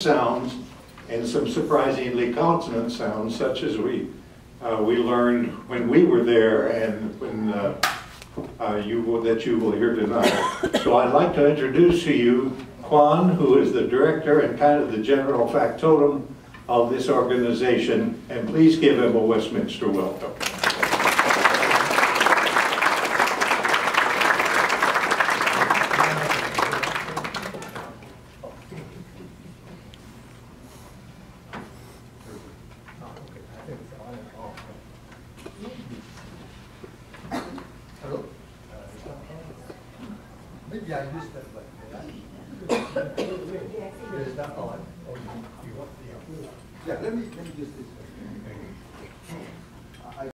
sounds and some surprisingly consonant sounds such as we, uh, we learned when we were there and when uh, uh, you will, that you will hear tonight. So I'd like to introduce to you Kwan, who is the director and kind of the general factotum of this organization, and please give him a Westminster welcome. Hello? Maybe I missed that. Is that on? Yeah, let me, let me just this.